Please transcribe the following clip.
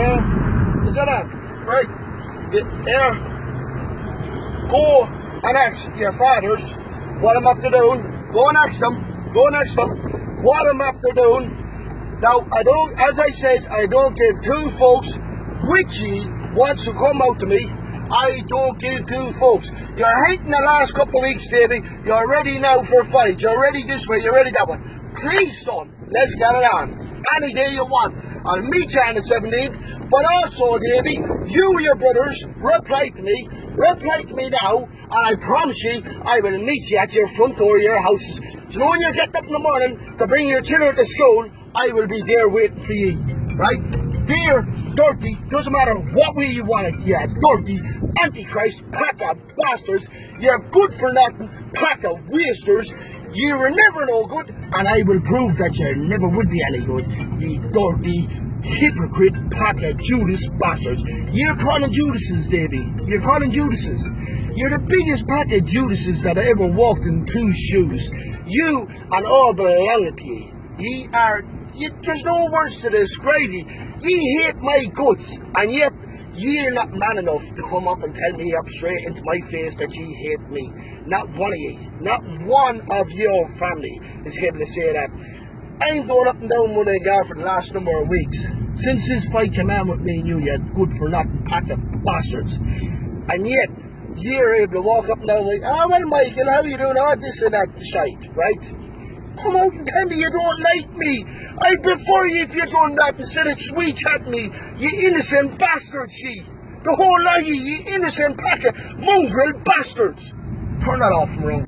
Is that on? Right. There. Go and ask your fathers what I'm after doing. Go and ask them. Go and ask them what I'm after doing. Now, I don't, as I says, I don't give two folks which ye wants to come out to me. I don't give two folks. You're hating the last couple of weeks, Davy. You're ready now for a fight. You're ready this way. You're ready that way. Please, son, let's get it on. Any day you want. I'll meet you on the 17th. But also, Davy, you your brothers reply to me. Reply to me now. And I promise you, I will meet you at your front door of your houses. Do you know when you get up in the morning to bring your children to school, I will be there waiting for you. Right? Fear, dirty, doesn't matter what way you want it, dirty, antichrist, pack of bastards, you're good for nothing, pack of wasters, you were never no good, and I will prove that you never would be any good, you dirty, hypocrite, pack of Judas bastards. You're calling Judases, Davy, you're calling Judases. You're the biggest pack of Judases that ever walked in two shoes. You and all belonging to you. Ye are you, there's no words to describe you. Ye hate my guts, and yet ye're not man enough to come up and tell me up straight into my face that ye hate me. Not one of ye, not one of your family is able to say that. I'm going up and down with a guy for the last number of weeks. Since this fight came on with me and you, you good for nothing pack of bastards. And yet, you're able to walk up and down like, oh well Michael, how are you doing? Oh this and that shite, right? Come on, me you don't like me. I prefer you if you done that instead of sweet chat me, you innocent bastard, she. The whole lot of you, you innocent pack of mongrel bastards. Turn that off, Maroon.